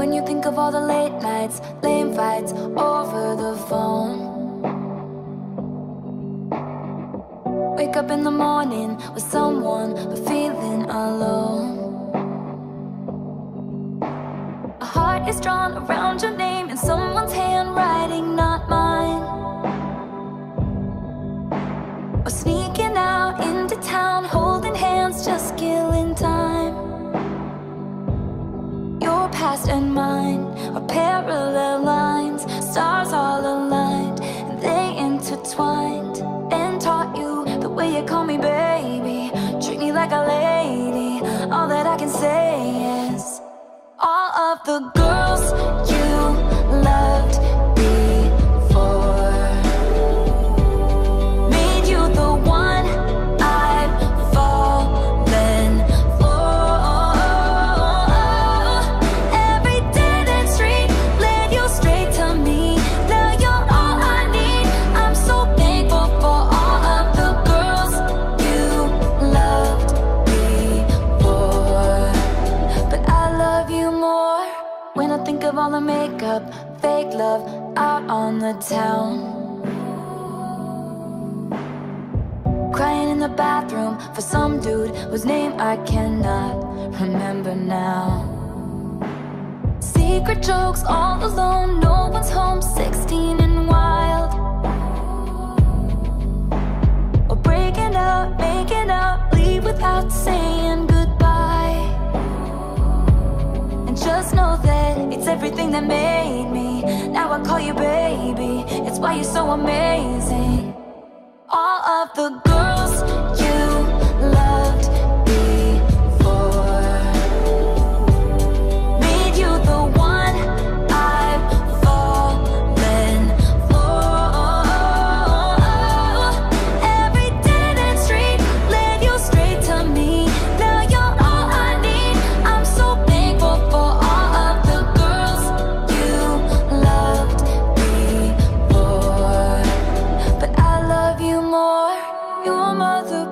When you think of all the late nights, lame fights over the phone. Wake up in the morning with someone, but feeling alone. Baby, treat me like a lady. All that I can say is, all of the girls when I think of all the makeup, fake love out on the town. Crying in the bathroom for some dude whose name I cannot remember now. Secret jokes all alone, no one's home, 16 and wild. Call you baby, it's why you're so amazing. All of the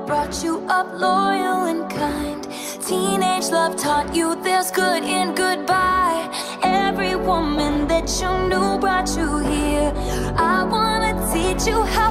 brought you up loyal and kind. Teenage love taught you there's good in goodbye. Every woman that you knew brought you here. I wanna teach you how.